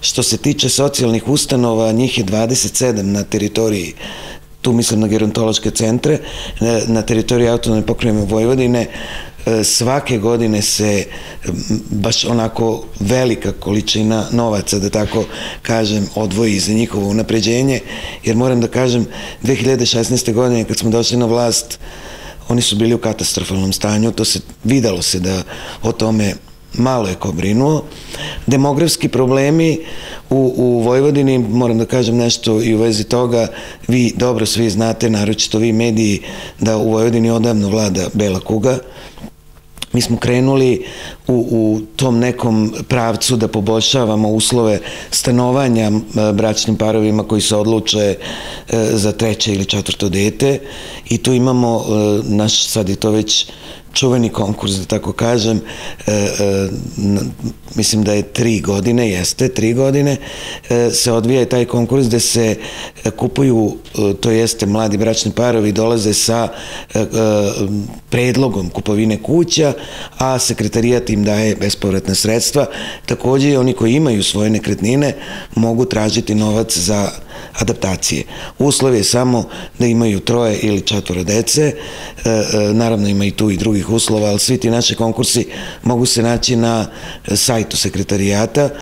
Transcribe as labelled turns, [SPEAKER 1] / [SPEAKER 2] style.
[SPEAKER 1] Što se tiče socijalnih ustanova, njih je 27 na teritoriji tu mislim na gerontološke centre, na teritoriji autonome pokreme Vojvodine, e, svake godine se baš onako velika količina novaca, da tako kažem, odvoji za njihovo unapređenje, jer moram da kažem, 2016. godine kad smo došli na vlast, oni su bili u katastrofalnom stanju, to se videlo se da o tome malo je ko brinuo. Demografski problemi u, u Vojvodini, moram da kažem nešto i u vezi toga, vi dobro svi znate, naročito vi mediji, da u Vojvodini odavno vlada bela kuga, mi smo krenuli u, u tom nekom pravcu da poboljšavamo uslove stanovanja bračnim parovima koji se odluče e, za treće ili četvrto dete i tu imamo, e, naš sad je to već čuveni konkurs, da tako kažem, e, e, mislim da je tri godine, jeste, tri godine, e, se odvija taj konkurs gde se kupuju, to jeste, mladi bračni parovi dolaze sa predlogom kupovine kuća, a sekretarijat im daje bespovratna sredstva. Takođe oni koji imaju svoje nekretnine mogu tražiti novac za adaptacije. Uslov je samo da imaju troje ili četvoro dece, naravno ima i tu i drugih uslova, ali svi ti naši konkursi mogu se naći na sajtu sekretarijata